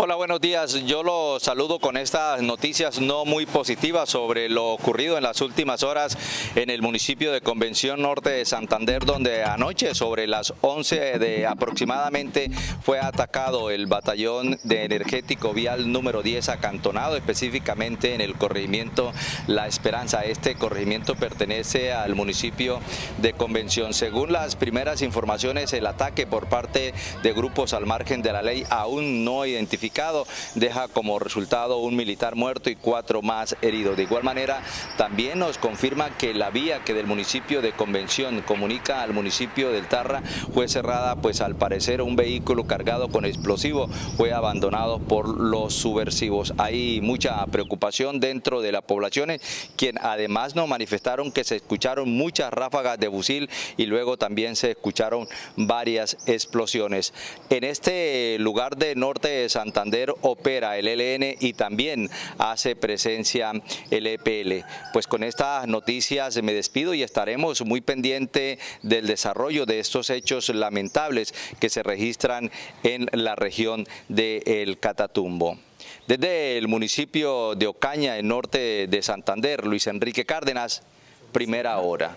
Hola, buenos días. Yo lo saludo con estas noticias no muy positivas sobre lo ocurrido en las últimas horas en el municipio de Convención Norte de Santander, donde anoche sobre las 11 de aproximadamente fue atacado el batallón de energético vial número 10 acantonado, específicamente en el corregimiento La Esperanza. Este corregimiento pertenece al municipio de Convención. Según las primeras informaciones, el ataque por parte de grupos al margen de la ley aún no identificado deja como resultado un militar muerto y cuatro más heridos. De igual manera, también nos confirma que la vía que del municipio de Convención comunica al municipio del Tarra fue cerrada, pues al parecer un vehículo cargado con explosivo fue abandonado por los subversivos. Hay mucha preocupación dentro de la población, quien además nos manifestaron que se escucharon muchas ráfagas de fusil y luego también se escucharon varias explosiones. En este lugar de norte de Santa Santander opera el LN y también hace presencia el EPL. Pues con estas noticias me despido y estaremos muy pendiente del desarrollo de estos hechos lamentables que se registran en la región de El Catatumbo. Desde el municipio de Ocaña, en norte de Santander, Luis Enrique Cárdenas, primera hora.